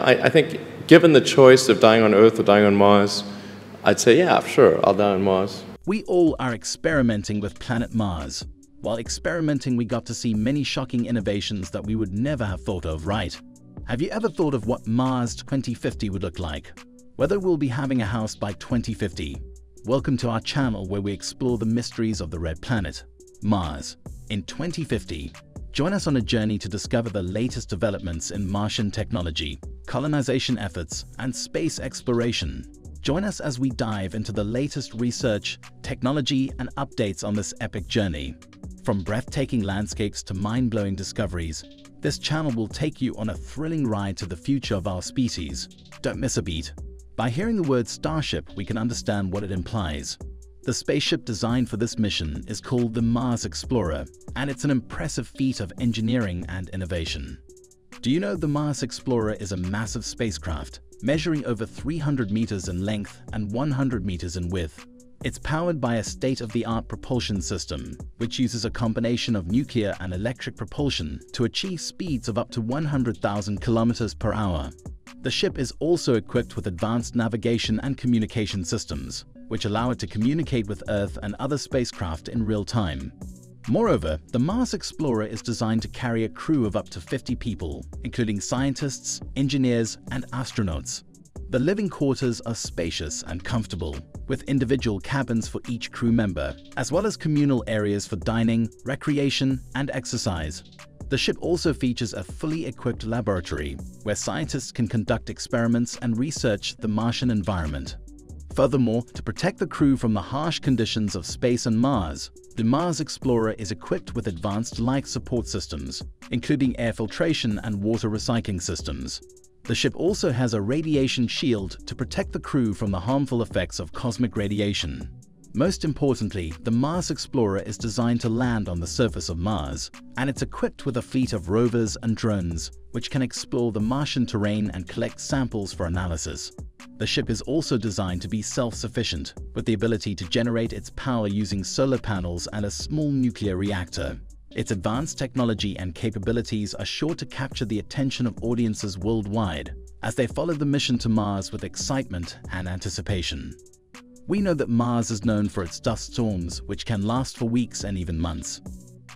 I, I think, given the choice of dying on Earth or dying on Mars, I'd say, yeah, sure, I'll die on Mars. We all are experimenting with planet Mars. While experimenting, we got to see many shocking innovations that we would never have thought of, right? Have you ever thought of what Mars 2050 would look like? Whether we'll be having a house by 2050? Welcome to our channel where we explore the mysteries of the red planet, Mars, in 2050. Join us on a journey to discover the latest developments in Martian technology, colonization efforts, and space exploration. Join us as we dive into the latest research, technology, and updates on this epic journey. From breathtaking landscapes to mind-blowing discoveries, this channel will take you on a thrilling ride to the future of our species. Don't miss a beat. By hearing the word Starship, we can understand what it implies. The spaceship designed for this mission is called the Mars Explorer, and it's an impressive feat of engineering and innovation. Do you know the Mars Explorer is a massive spacecraft, measuring over 300 meters in length and 100 meters in width? It's powered by a state-of-the-art propulsion system, which uses a combination of nuclear and electric propulsion to achieve speeds of up to 100,000 kilometers per hour. The ship is also equipped with advanced navigation and communication systems, which allow it to communicate with Earth and other spacecraft in real time. Moreover, the Mars Explorer is designed to carry a crew of up to 50 people, including scientists, engineers, and astronauts. The living quarters are spacious and comfortable, with individual cabins for each crew member, as well as communal areas for dining, recreation, and exercise. The ship also features a fully equipped laboratory, where scientists can conduct experiments and research the Martian environment. Furthermore, to protect the crew from the harsh conditions of space and Mars, the Mars Explorer is equipped with advanced life support systems, including air filtration and water recycling systems. The ship also has a radiation shield to protect the crew from the harmful effects of cosmic radiation. Most importantly, the Mars Explorer is designed to land on the surface of Mars, and it's equipped with a fleet of rovers and drones, which can explore the Martian terrain and collect samples for analysis. The ship is also designed to be self-sufficient, with the ability to generate its power using solar panels and a small nuclear reactor. Its advanced technology and capabilities are sure to capture the attention of audiences worldwide as they follow the mission to Mars with excitement and anticipation. We know that Mars is known for its dust storms, which can last for weeks and even months.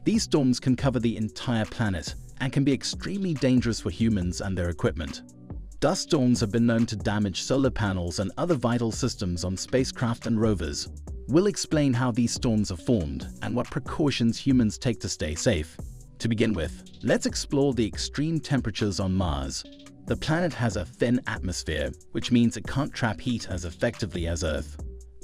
These storms can cover the entire planet and can be extremely dangerous for humans and their equipment. Dust storms have been known to damage solar panels and other vital systems on spacecraft and rovers. We'll explain how these storms are formed and what precautions humans take to stay safe. To begin with, let's explore the extreme temperatures on Mars. The planet has a thin atmosphere, which means it can't trap heat as effectively as Earth.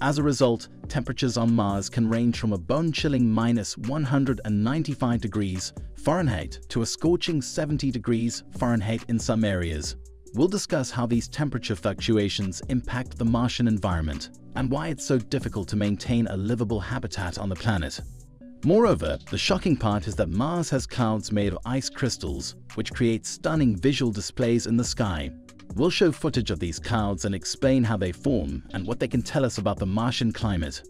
As a result, temperatures on Mars can range from a bone-chilling minus 195 degrees Fahrenheit to a scorching 70 degrees Fahrenheit in some areas. We'll discuss how these temperature fluctuations impact the Martian environment and why it's so difficult to maintain a livable habitat on the planet. Moreover, the shocking part is that Mars has clouds made of ice crystals, which create stunning visual displays in the sky We'll show footage of these clouds and explain how they form and what they can tell us about the Martian climate.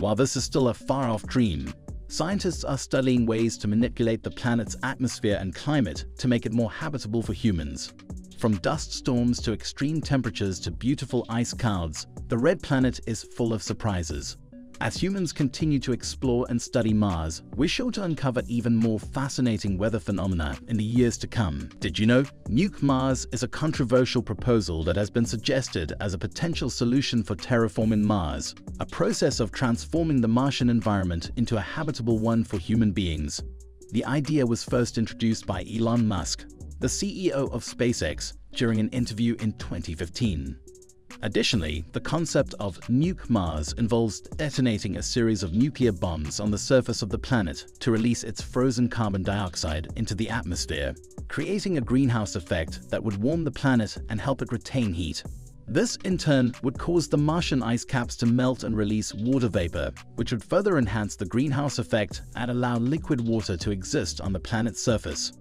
While this is still a far-off dream, scientists are studying ways to manipulate the planet's atmosphere and climate to make it more habitable for humans. From dust storms to extreme temperatures to beautiful ice clouds, the red planet is full of surprises. As humans continue to explore and study Mars, we're sure to uncover even more fascinating weather phenomena in the years to come. Did you know? Nuke Mars is a controversial proposal that has been suggested as a potential solution for terraforming Mars, a process of transforming the Martian environment into a habitable one for human beings. The idea was first introduced by Elon Musk, the CEO of SpaceX, during an interview in 2015. Additionally, the concept of Nuke Mars involves detonating a series of nuclear bombs on the surface of the planet to release its frozen carbon dioxide into the atmosphere, creating a greenhouse effect that would warm the planet and help it retain heat. This, in turn, would cause the Martian ice caps to melt and release water vapor, which would further enhance the greenhouse effect and allow liquid water to exist on the planet's surface.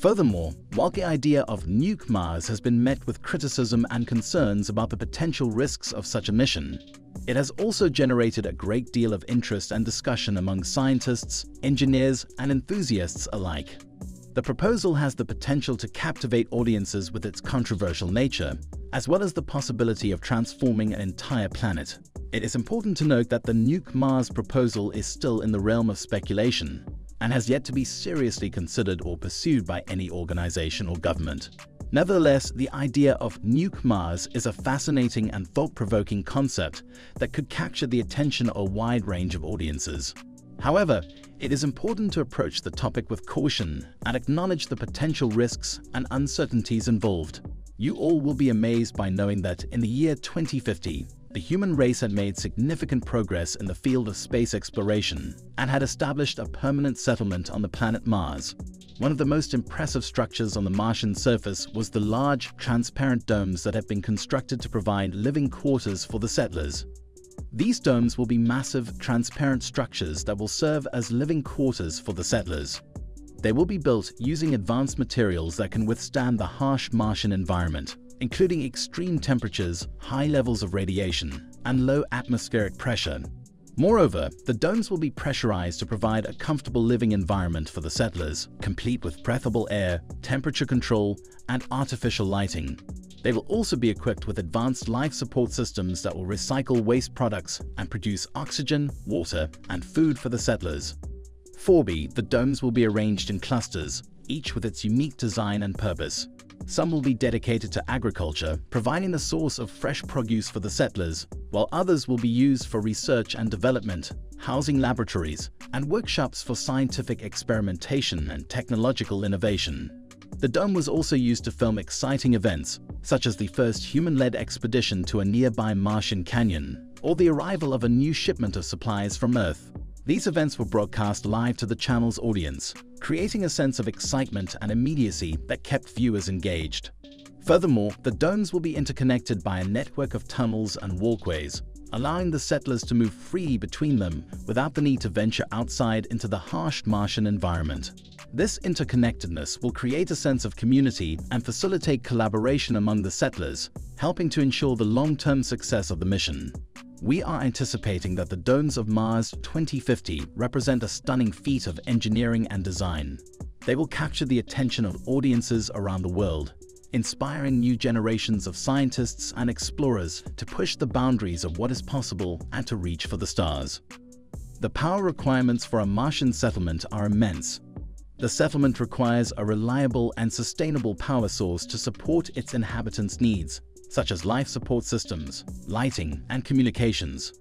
Furthermore, while the idea of nuke Mars has been met with criticism and concerns about the potential risks of such a mission, it has also generated a great deal of interest and discussion among scientists, engineers, and enthusiasts alike. The proposal has the potential to captivate audiences with its controversial nature, as well as the possibility of transforming an entire planet. It is important to note that the Nuke Mars proposal is still in the realm of speculation and has yet to be seriously considered or pursued by any organization or government. Nevertheless, the idea of Nuke Mars is a fascinating and thought-provoking concept that could capture the attention of a wide range of audiences. However, it is important to approach the topic with caution and acknowledge the potential risks and uncertainties involved. You all will be amazed by knowing that in the year 2050, the human race had made significant progress in the field of space exploration and had established a permanent settlement on the planet Mars. One of the most impressive structures on the Martian surface was the large, transparent domes that have been constructed to provide living quarters for the settlers. These domes will be massive, transparent structures that will serve as living quarters for the settlers. They will be built using advanced materials that can withstand the harsh Martian environment, including extreme temperatures, high levels of radiation, and low atmospheric pressure. Moreover, the domes will be pressurized to provide a comfortable living environment for the settlers, complete with breathable air, temperature control, and artificial lighting. They will also be equipped with advanced life support systems that will recycle waste products and produce oxygen, water, and food for the settlers. 4B, the domes will be arranged in clusters, each with its unique design and purpose. Some will be dedicated to agriculture, providing the source of fresh produce for the settlers, while others will be used for research and development, housing laboratories, and workshops for scientific experimentation and technological innovation. The dome was also used to film exciting events, such as the first human-led expedition to a nearby Martian canyon, or the arrival of a new shipment of supplies from Earth. These events were broadcast live to the channel's audience, creating a sense of excitement and immediacy that kept viewers engaged. Furthermore, the domes will be interconnected by a network of tunnels and walkways, allowing the settlers to move freely between them without the need to venture outside into the harsh Martian environment. This interconnectedness will create a sense of community and facilitate collaboration among the settlers, helping to ensure the long-term success of the mission. We are anticipating that the domes of Mars 2050 represent a stunning feat of engineering and design. They will capture the attention of audiences around the world, inspiring new generations of scientists and explorers to push the boundaries of what is possible and to reach for the stars. The power requirements for a Martian settlement are immense. The settlement requires a reliable and sustainable power source to support its inhabitants' needs, such as life support systems, lighting, and communications.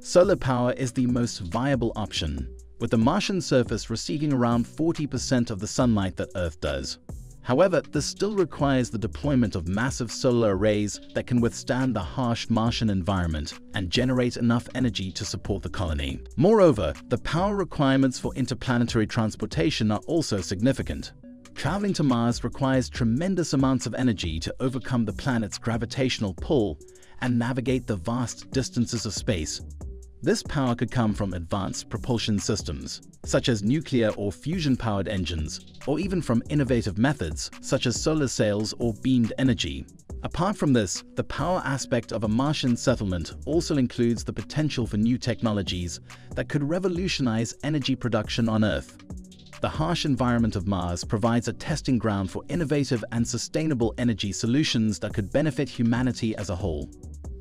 Solar power is the most viable option, with the Martian surface receiving around 40% of the sunlight that Earth does. However, this still requires the deployment of massive solar arrays that can withstand the harsh Martian environment and generate enough energy to support the colony. Moreover, the power requirements for interplanetary transportation are also significant. Traveling to Mars requires tremendous amounts of energy to overcome the planet's gravitational pull and navigate the vast distances of space. This power could come from advanced propulsion systems, such as nuclear or fusion-powered engines, or even from innovative methods, such as solar sails or beamed energy. Apart from this, the power aspect of a Martian settlement also includes the potential for new technologies that could revolutionize energy production on Earth. The harsh environment of Mars provides a testing ground for innovative and sustainable energy solutions that could benefit humanity as a whole.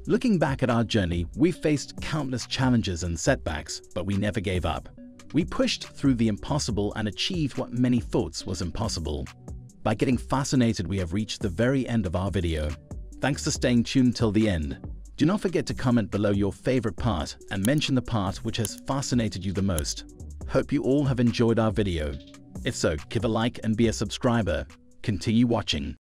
Looking back at our journey, we faced countless challenges and setbacks, but we never gave up. We pushed through the impossible and achieved what many thought was impossible. By getting fascinated, we have reached the very end of our video. Thanks for staying tuned till the end. Do not forget to comment below your favorite part and mention the part which has fascinated you the most. Hope you all have enjoyed our video. If so, give a like and be a subscriber. Continue watching.